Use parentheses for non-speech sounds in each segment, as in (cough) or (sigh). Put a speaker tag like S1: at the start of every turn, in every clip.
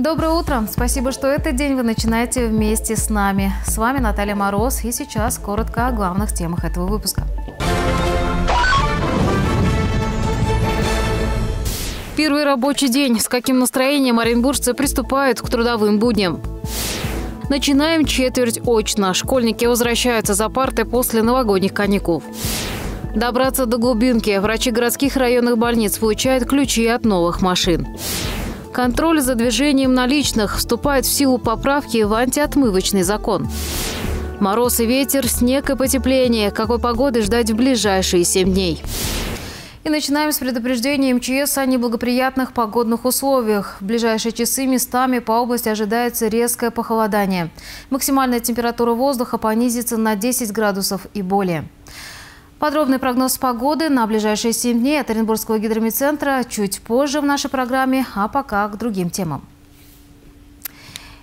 S1: Доброе утро! Спасибо, что этот день вы начинаете вместе с нами. С вами Наталья Мороз и сейчас коротко о главных темах этого выпуска. Первый рабочий день. С каким настроением оренбуржцы приступают к трудовым будням? Начинаем четверть очно. Школьники возвращаются за парты после новогодних каникул. Добраться до глубинки. Врачи городских районных больниц получают ключи от новых машин. Контроль за движением наличных вступает в силу поправки в антиотмывочный закон. Мороз и ветер, снег и потепление. Какой погоды ждать в ближайшие семь дней? И начинаем с предупреждения МЧС о неблагоприятных погодных условиях. В ближайшие часы местами по области ожидается резкое похолодание. Максимальная температура воздуха понизится на 10 градусов и более. Подробный прогноз погоды на ближайшие 7 дней от Оренбургского гидромедцентра чуть позже в нашей программе, а пока к другим темам.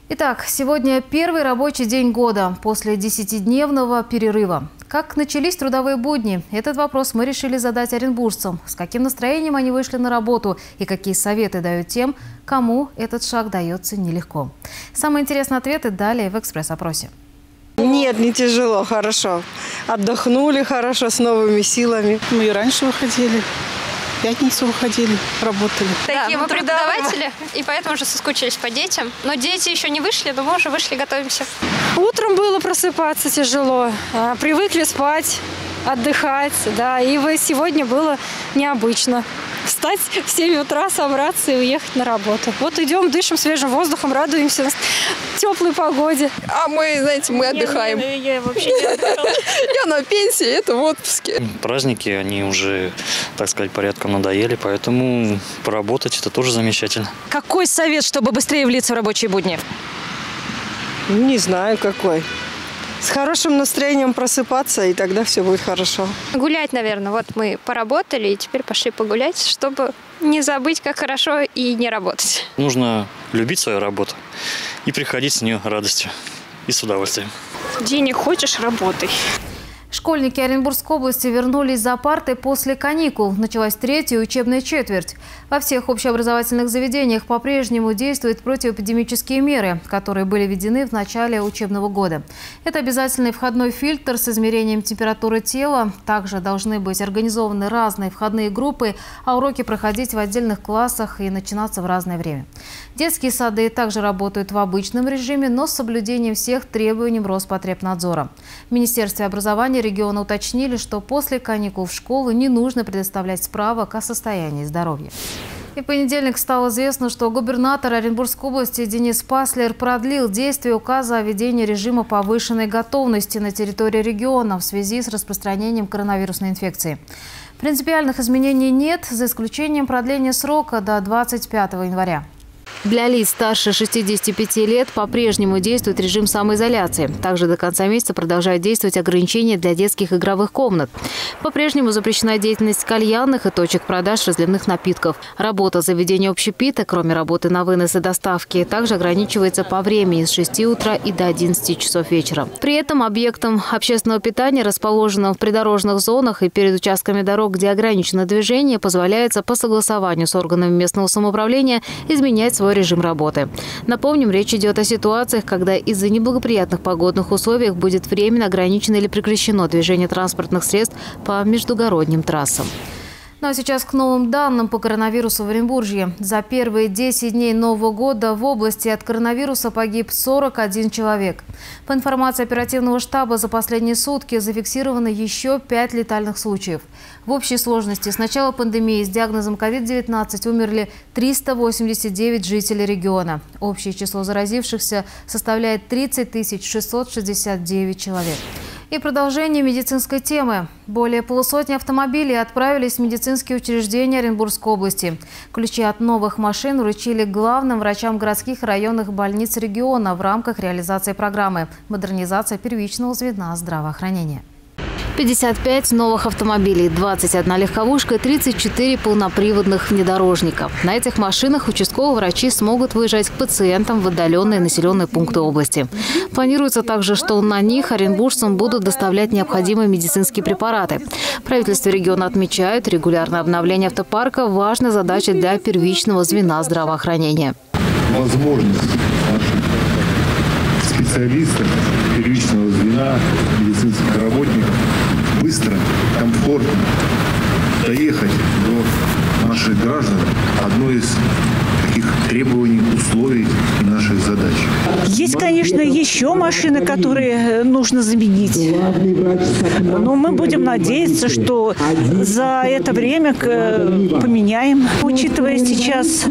S1: Итак, сегодня первый рабочий день года после десятидневного перерыва. Как начались трудовые будни? Этот вопрос мы решили задать оренбуржцам. С каким настроением они вышли на работу и какие советы дают тем, кому этот шаг дается нелегко. Самые интересные ответы далее в экспресс-опросе.
S2: Нет, не тяжело, хорошо. Отдохнули хорошо, с новыми силами.
S3: Мы и раньше выходили. В пятницу выходили, работали.
S4: Такие да, мы преподаватели, и поэтому уже соскучились по детям. Но дети еще не вышли, но мы уже вышли, готовимся.
S5: Утром было просыпаться тяжело. А, привыкли спать, отдыхать, да. И сегодня было необычно встать в 7 утра, собраться и уехать на работу. Вот идем, дышим свежим воздухом, радуемся теплой погоде.
S2: А мы, знаете, мы отдыхаем.
S5: Не, не, я вообще не. (laughs)
S2: Я на пенсии, это в отпуске.
S6: Праздники, они уже, так сказать, порядком надоели, поэтому поработать это тоже замечательно.
S1: Какой совет, чтобы быстрее влиться в рабочие будни?
S2: Не знаю, какой с хорошим настроением просыпаться, и тогда все будет хорошо.
S4: Гулять, наверное. Вот мы поработали, и теперь пошли погулять, чтобы не забыть, как хорошо и не работать.
S6: Нужно любить свою работу и приходить с нее радостью и с удовольствием.
S5: Денег хочешь – работай.
S1: Школьники Оренбургской области вернулись за парты после каникул. Началась третья учебная четверть. Во всех общеобразовательных заведениях по-прежнему действуют противоэпидемические меры, которые были введены в начале учебного года. Это обязательный входной фильтр с измерением температуры тела. Также должны быть организованы разные входные группы, а уроки проходить в отдельных классах и начинаться в разное время. Детские сады также работают в обычном режиме, но с соблюдением всех требований Роспотребнадзора. В Министерстве образования региона уточнили, что после каникул в школу не нужно предоставлять справок о состоянии здоровья. И в понедельник стало известно, что губернатор Оренбургской области Денис Паслер продлил действие указа о введении режима повышенной готовности на территории региона в связи с распространением коронавирусной инфекции. Принципиальных изменений нет, за исключением продления срока до 25 января. Для лиц старше 65 лет по-прежнему действует режим самоизоляции. Также до конца месяца продолжают действовать ограничения для детских игровых комнат. По-прежнему запрещена деятельность кальянных и точек продаж разливных напитков. Работа заведения общепита, кроме работы на вынос и доставки, также ограничивается по времени с 6 утра и до 11 часов вечера. При этом объектам общественного питания, расположенным в придорожных зонах и перед участками дорог, где ограничено движение, позволяется по согласованию с органами местного самоуправления изменять свой режим работы. Напомним, речь идет о ситуациях, когда из-за неблагоприятных погодных условий будет временно ограничено или прекращено движение транспортных средств по междугородним трассам. Ну а сейчас к новым данным по коронавирусу в Оренбурге. За первые 10 дней Нового года в области от коронавируса погиб 41 человек. По информации оперативного штаба, за последние сутки зафиксировано еще 5 летальных случаев. В общей сложности с начала пандемии с диагнозом COVID-19 умерли 389 жителей региона. Общее число заразившихся составляет 30 669 человек. И продолжение медицинской темы. Более полусотни автомобилей отправились в медицинские учреждения Оренбургской области. Ключи от новых машин вручили главным врачам городских районных больниц региона в рамках реализации программы «Модернизация первичного звена здравоохранения». 55 новых автомобилей, 21 легковушка и 34 полноприводных внедорожника. На этих машинах участковые врачи смогут выезжать к пациентам в отдаленные населенные пункты области. Планируется также, что на них оренбуржцам будут доставлять необходимые медицинские препараты. Правительство региона отмечает, регулярное обновление автопарка – важная задача для первичного звена здравоохранения.
S7: возможность наших специалистов первичного звена, быстро, комфортно доехать до наших граждан одно из таких требований, условий и наших задач.
S8: Есть, конечно, еще машины, которые нужно заменить. Но мы будем надеяться, что за это время поменяем. Учитывая сейчас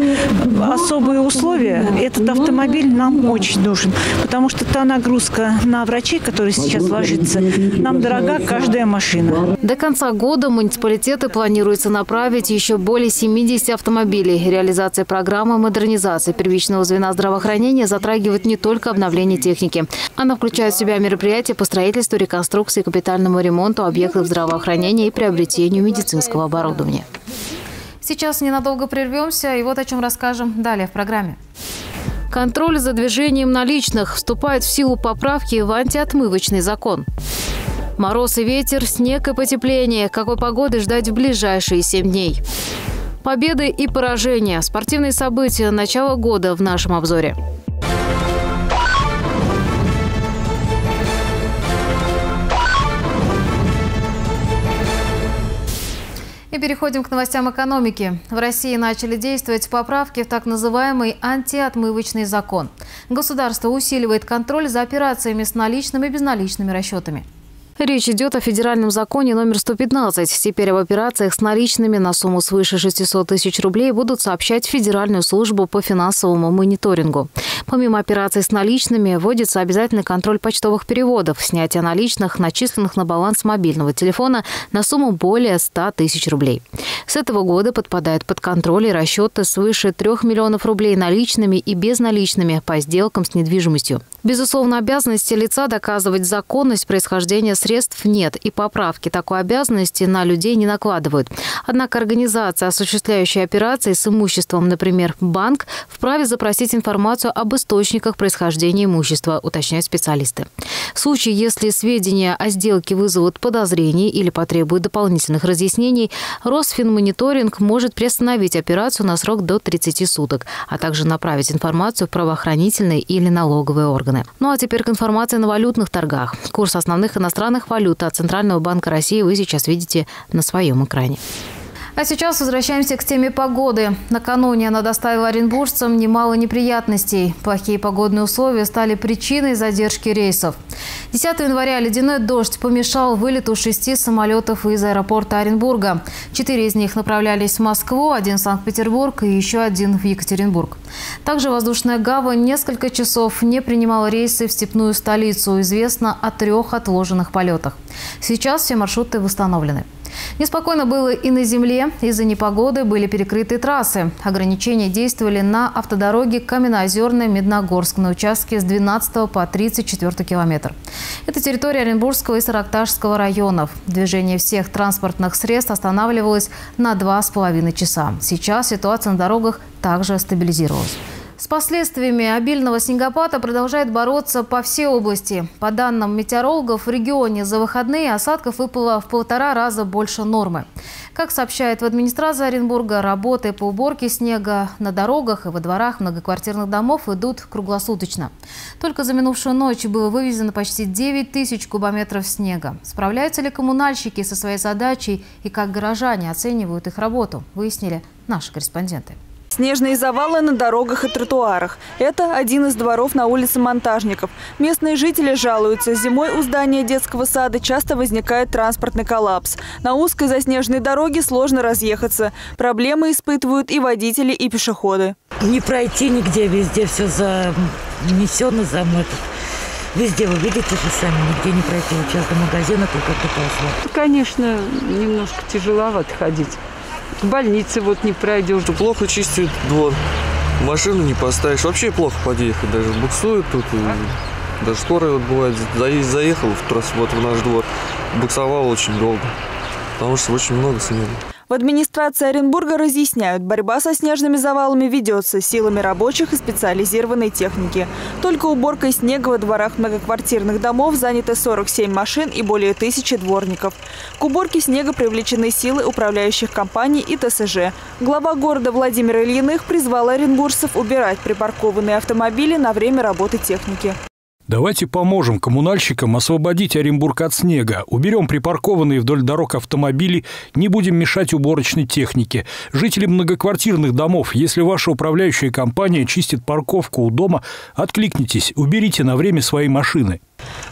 S8: особые условия, этот автомобиль нам очень нужен. Потому что та нагрузка на врачей, которая сейчас ложится, нам дорога каждая машина.
S1: До конца года муниципалитеты планируется направить еще более 70 автомобилей. Реализация программы модернизации первичного звена здравоохранения затрагивает не только обновление техники. Она включает в себя мероприятия по строительству, реконструкции, капитальному ремонту объектов здравоохранения и приобретению медицинского оборудования. Сейчас ненадолго прервемся и вот о чем расскажем далее в программе. Контроль за движением наличных вступает в силу поправки в антиотмывочный закон. Мороз и ветер, снег и потепление. Какой погоды ждать в ближайшие семь дней? Победы и поражения. Спортивные события начала года в нашем обзоре. И переходим к новостям экономики. В России начали действовать поправки в так называемый антиотмывочный закон. Государство усиливает контроль за операциями с наличными и безналичными расчетами. Речь идет о федеральном законе номер 115. Теперь об операциях с наличными на сумму свыше 600 тысяч рублей будут сообщать Федеральную службу по финансовому мониторингу. Помимо операций с наличными, вводится обязательный контроль почтовых переводов, снятие наличных, начисленных на баланс мобильного телефона на сумму более 100 тысяч рублей. С этого года подпадают под контроль и расчеты свыше 3 миллионов рублей наличными и безналичными по сделкам с недвижимостью. Безусловно, обязанности лица доказывать законность происхождения средств нет, и поправки такой обязанности на людей не накладывают. Однако организация, осуществляющая операции с имуществом, например, банк, вправе запросить информацию об источниках происхождения имущества, уточняют специалисты. В случае, если сведения о сделке вызовут подозрения или потребуют дополнительных разъяснений, Росфинмониторинг может приостановить операцию на срок до 30 суток, а также направить информацию в правоохранительные или налоговые органы страны. Ну а теперь к информации на валютных торгах. Курс основных иностранных валют от Центрального банка России вы сейчас видите на своем экране. А сейчас возвращаемся к теме погоды. Накануне она доставила оренбуржцам немало неприятностей. Плохие погодные условия стали причиной задержки рейсов. 10 января ледяной дождь помешал вылету шести самолетов из аэропорта Оренбурга. Четыре из них направлялись в Москву, один в Санкт-Петербург и еще один в Екатеринбург. Также воздушная гавань несколько часов не принимала рейсы в степную столицу. Известно о трех отложенных полетах. Сейчас все маршруты восстановлены. Неспокойно было и на земле. Из-за непогоды были перекрыты трассы. Ограничения действовали на автодороге Каменноозерная-Медногорск на участке с 12 по 34 километр. Это территория Оренбургского и Саракташского районов. Движение всех транспортных средств останавливалось на два с половиной часа. Сейчас ситуация на дорогах также стабилизировалась. С последствиями обильного снегопада продолжает бороться по всей области. По данным метеорологов, в регионе за выходные осадков выпало в полтора раза больше нормы. Как сообщает в администрации Оренбурга, работы по уборке снега на дорогах и во дворах многоквартирных домов идут круглосуточно. Только за минувшую ночь было вывезено почти 9 тысяч кубометров снега. Справляются ли коммунальщики со своей задачей и как горожане оценивают их работу, выяснили наши корреспонденты.
S9: Снежные завалы на дорогах и тротуарах. Это один из дворов на улице Монтажников. Местные жители жалуются. Зимой у здания детского сада часто возникает транспортный коллапс. На узкой заснеженной дороге сложно разъехаться. Проблемы испытывают и водители, и пешеходы.
S10: Не пройти нигде, везде все занесено, замыто. Везде вы видите же сами, нигде не пройти. Вот сейчас до магазина только кто
S11: Конечно, немножко тяжеловато ходить. К больнице вот не пройдешь.
S12: Плохо чистит двор. Машину не поставишь. Вообще плохо подъехать. Даже буксует тут. И даже скорая вот бывает заехал в трасс, вот в наш двор. Буксовал очень долго. Потому что очень много снега.
S9: В администрации Оренбурга разъясняют, борьба со снежными завалами ведется силами рабочих и специализированной техники. Только уборкой снега во дворах многоквартирных домов заняты 47 машин и более тысячи дворников. К уборке снега привлечены силы управляющих компаний и ТСЖ. Глава города Владимир Ильиных призвал оренбуржцев убирать припаркованные автомобили на время работы техники.
S13: Давайте поможем коммунальщикам освободить Оренбург от снега. Уберем припаркованные вдоль дорог автомобили, не будем мешать уборочной технике. Жители многоквартирных домов, если ваша управляющая компания чистит парковку у дома, откликнитесь, уберите на время свои машины.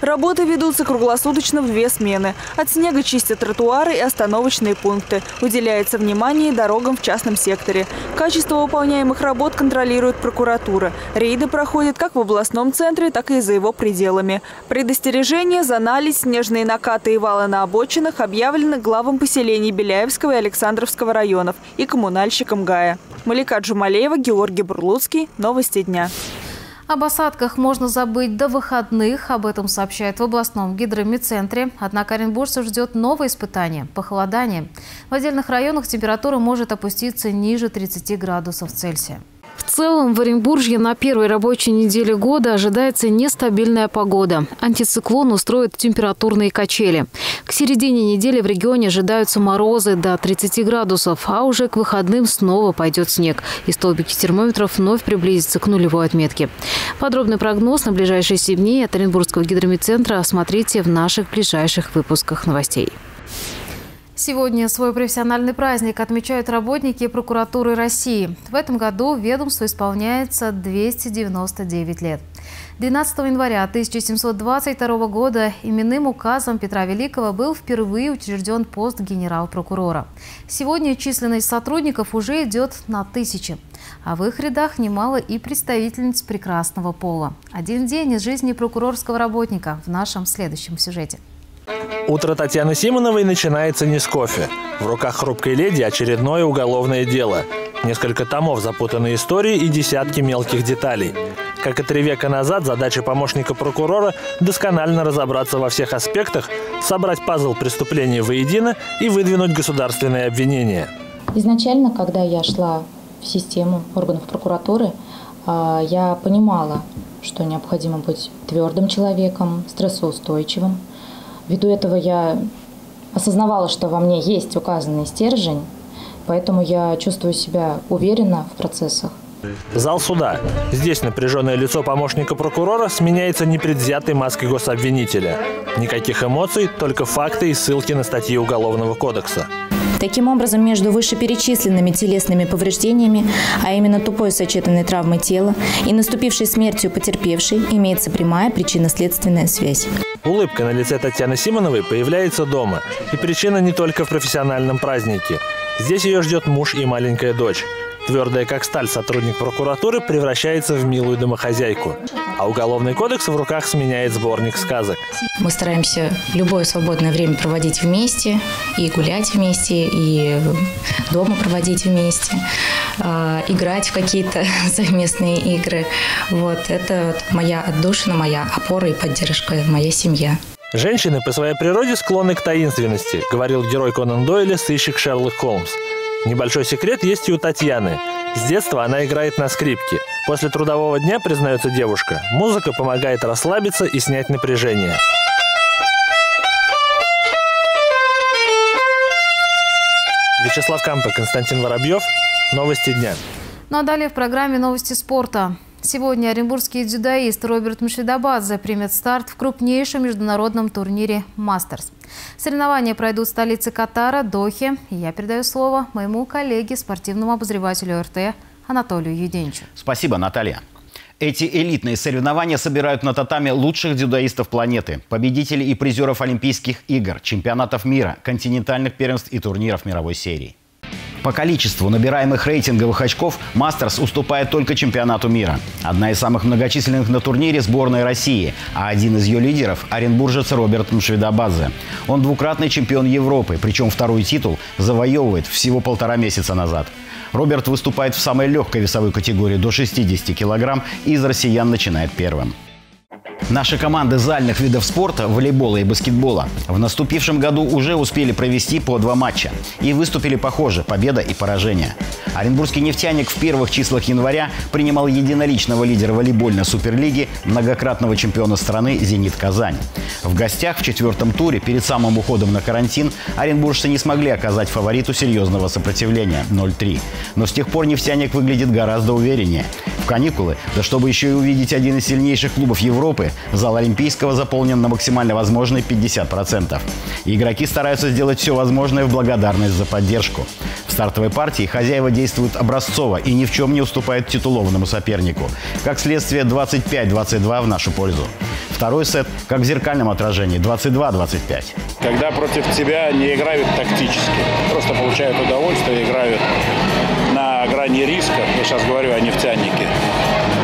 S9: Работы ведутся круглосуточно в две смены. От снега чистят тротуары и остановочные пункты. Уделяется внимание дорогам в частном секторе. Качество выполняемых работ контролирует прокуратура. Рейды проходят как в областном центре, так и за его пределами. Предостережения за налить, снежные накаты и валы на обочинах объявлены главам поселений Беляевского и Александровского районов и коммунальщикам ГАЯ. Малика Джумалеева, Георгий Бурлуцкий. Новости дня.
S1: Об осадках можно забыть до выходных. Об этом сообщает в областном гидромедцентре. Однако оренбуржцев ждет новое испытание – похолодание. В отдельных районах температура может опуститься ниже 30 градусов Цельсия. В целом в Оренбурге на первой рабочей неделе года ожидается нестабильная погода. Антициклон устроит температурные качели. К середине недели в регионе ожидаются морозы до 30 градусов, а уже к выходным снова пойдет снег. И столбики термометров вновь приблизятся к нулевой отметке. Подробный прогноз на ближайшие 7 дней от Оренбургского гидромедцентра смотрите в наших ближайших выпусках новостей. Сегодня свой профессиональный праздник отмечают работники прокуратуры России. В этом году ведомству исполняется 299 лет. 12 января 1722 года именным указом Петра Великого был впервые учрежден пост генерал-прокурора. Сегодня численность сотрудников уже идет на тысячи. А в их рядах немало и представительниц прекрасного пола. Один день из жизни прокурорского работника в нашем следующем сюжете.
S14: Утро Татьяны Симоновой начинается не с кофе. В руках хрупкой леди очередное уголовное дело. Несколько томов запутанной истории и десятки мелких деталей. Как и три века назад, задача помощника прокурора – досконально разобраться во всех аспектах, собрать пазл преступления воедино и выдвинуть государственные обвинения.
S15: Изначально, когда я шла в систему органов прокуратуры, а, я понимала, что необходимо быть твердым человеком, стрессоустойчивым – Ввиду этого я осознавала, что во мне есть указанный стержень, поэтому я чувствую себя уверенно в процессах.
S14: Зал суда. Здесь напряженное лицо помощника прокурора сменяется непредвзятой маской гособвинителя. Никаких эмоций, только факты и ссылки на статьи Уголовного кодекса.
S15: Таким образом, между вышеперечисленными телесными повреждениями, а именно тупой сочетанной травмой тела и наступившей смертью потерпевшей, имеется прямая причинно-следственная связь.
S14: Улыбка на лице Татьяны Симоновой появляется дома. И причина не только в профессиональном празднике. Здесь ее ждет муж и маленькая дочь. Твердая как сталь сотрудник прокуратуры превращается в милую домохозяйку. А Уголовный кодекс в руках сменяет сборник сказок.
S15: Мы стараемся любое свободное время проводить вместе, и гулять вместе, и дома проводить вместе, а, играть в какие-то (laughs) совместные игры. Вот это моя отдушина, моя опора и поддержка, моя семья.
S14: Женщины по своей природе склонны к таинственности, говорил герой Конан Дойля, сыщик Шерлок Холмс. Небольшой секрет есть и у Татьяны. С детства она играет на скрипке. После трудового дня, признается девушка, музыка помогает расслабиться и снять напряжение. Вячеслав Кампа, Константин Воробьев. Новости дня.
S1: Ну а далее в программе новости спорта. Сегодня оренбургский дзюдоист Роберт Мушидабадзе примет старт в крупнейшем международном турнире «Мастерс». Соревнования пройдут в столице Катара, Дохе. Я передаю слово моему коллеге, спортивному обозревателю РТ Анатолию Юденчу.
S16: Спасибо, Наталья. Эти элитные соревнования собирают на татами лучших дзюдоистов планеты, победителей и призеров Олимпийских игр, чемпионатов мира, континентальных первенств и турниров мировой серии. По количеству набираемых рейтинговых очков «Мастерс» уступает только чемпионату мира. Одна из самых многочисленных на турнире – сборная России, а один из ее лидеров – оренбуржец Роберт Мшвидобадзе. Он двукратный чемпион Европы, причем второй титул завоевывает всего полтора месяца назад. Роберт выступает в самой легкой весовой категории до 60 килограмм и из россиян начинает первым. Наши команды зальных видов спорта, волейбола и баскетбола в наступившем году уже успели провести по два матча. И выступили похоже – победа и поражение. Оренбургский нефтяник в первых числах января принимал единоличного лидера волейбольной суперлиги, многократного чемпиона страны «Зенит Казань». В гостях в четвертом туре перед самым уходом на карантин оренбуржцы не смогли оказать фавориту серьезного сопротивления – 0-3. Но с тех пор нефтяник выглядит гораздо увереннее. В каникулы, да чтобы еще и увидеть один из сильнейших клубов Европы, зал Олимпийского заполнен на максимально возможные 50%. И игроки стараются сделать все возможное в благодарность за поддержку. В стартовой партии хозяева действуют образцово и ни в чем не уступают титулованному сопернику. Как следствие, 25-22 в нашу пользу. Второй сет, как в зеркальном отражении, 22-25.
S17: Когда против тебя не играют тактически, просто получают удовольствие, играют на грани риска. Я сейчас говорю о нефтянике.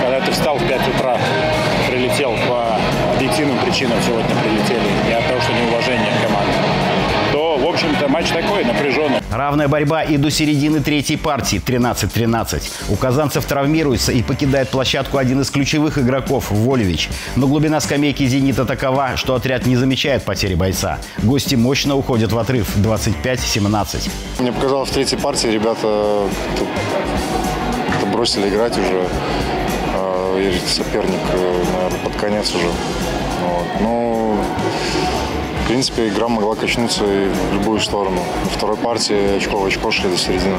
S17: Когда ты встал в 5 утра, прилетел по объективным причинам сегодня прилетели, не от того, что неуважение к команде, то, в общем-то, матч такой, напряженный.
S16: Равная борьба и до середины третьей партии 13-13. У казанцев травмируется и покидает площадку один из ключевых игроков – Волевич. Но глубина скамейки «Зенита» такова, что отряд не замечает потери бойца. Гости мощно уходят в отрыв 25-17.
S18: Мне показалось, в третьей партии ребята бросили играть уже. А, соперник, э, наверное, под конец уже. Вот. Но в принципе, игра могла качнуться и в любую сторону. Во второй партии очко очко шли до середины.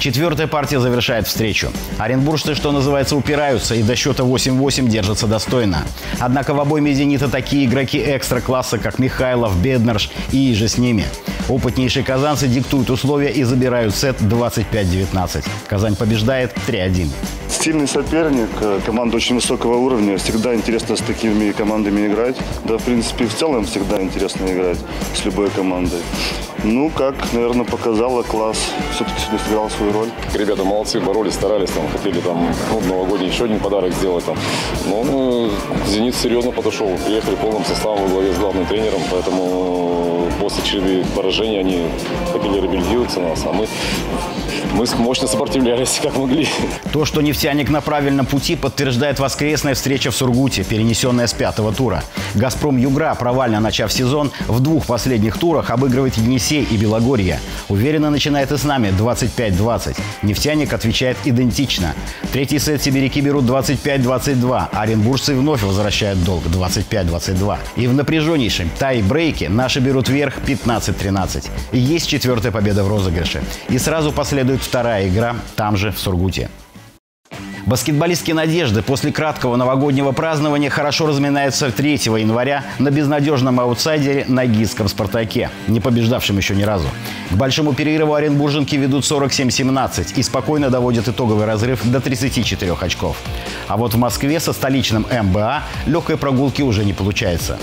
S16: Четвертая партия завершает встречу. Оренбуржцы, что называется, упираются и до счета 8-8 держатся достойно. Однако в обойме «Зенита» такие игроки экстра-класса, как Михайлов, Беднерш и же с ними. Опытнейшие казанцы диктуют условия и забирают сет 25-19. Казань побеждает 3-1.
S18: Сильный соперник, э, команда очень высокого уровня. Всегда интересно с такими командами играть. Да, в принципе, в целом всегда интересно играть с любой командой. Ну, как, наверное, показала класс. Все-таки сегодня сыграл свою роль.
S19: Ребята молодцы, боролись, старались, там, хотели там, ну, новогодний еще один подарок сделать. Там. Но ну, «Зенит» серьезно подошел. Приехали полным составом во главе с главным тренером, поэтому после череды поражений они хотели реабилитироваться нас, а мы мы мощно сопротивлялись, как могли.
S16: То, что нефтяник на правильном пути, подтверждает воскресная встреча в Сургуте, перенесенная с пятого тура. «Газпром Югра», провально начав сезон, в двух последних турах обыгрывает Енисей и Белогорье. Уверенно начинает и с нами 25-20. Нефтяник отвечает идентично. Третий сет сибиряки берут 25-22, а оренбуржцы вновь возвращают долг 25-22. И в напряженнейшем тай-брейке наши берут вверх 15-13. Есть четвертая победа в розыгрыше. И сразу последует вторая игра там же, в Сургуте. Баскетболистки «Надежды» после краткого новогоднего празднования хорошо разминаются 3 января на безнадежном аутсайдере Нагийском «Спартаке», не побеждавшем еще ни разу. К большому перерыву оренбурженки ведут 47-17 и спокойно доводят итоговый разрыв до 34 очков. А вот в Москве со столичным МБА легкой прогулки уже не получается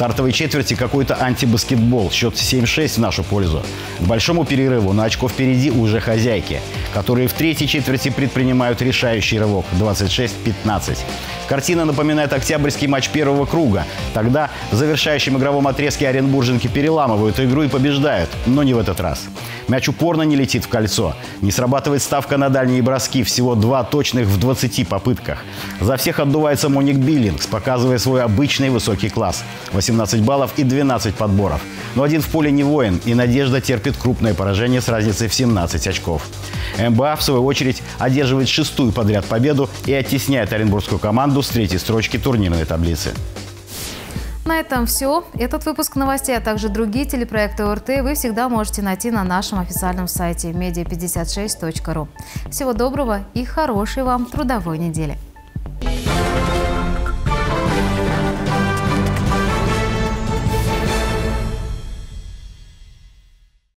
S16: стартовой четверти какой-то антибаскетбол. Счет 7-6 в нашу пользу. К большому перерыву на очко впереди уже хозяйки, которые в третьей четверти предпринимают решающий рывок 26-15. Картина напоминает октябрьский матч первого круга. Тогда в завершающем игровом отрезке оренбурженки переламывают игру и побеждают. Но не в этот раз. Мяч упорно не летит в кольцо. Не срабатывает ставка на дальние броски. Всего два точных в 20 попытках. За всех отдувается Моник Биллингс, показывая свой обычный высокий класс. 18 баллов и 12 подборов. Но один в поле не воин, и «Надежда» терпит крупное поражение с разницей в 17 очков. МБА, в свою очередь, одерживает шестую подряд победу и оттесняет оренбургскую команду с третьей строчки турнирной таблицы.
S1: На этом все. Этот выпуск новостей, а также другие телепроекты ОРТ вы всегда можете найти на нашем официальном сайте media56.ru. Всего доброго и хорошей вам трудовой недели.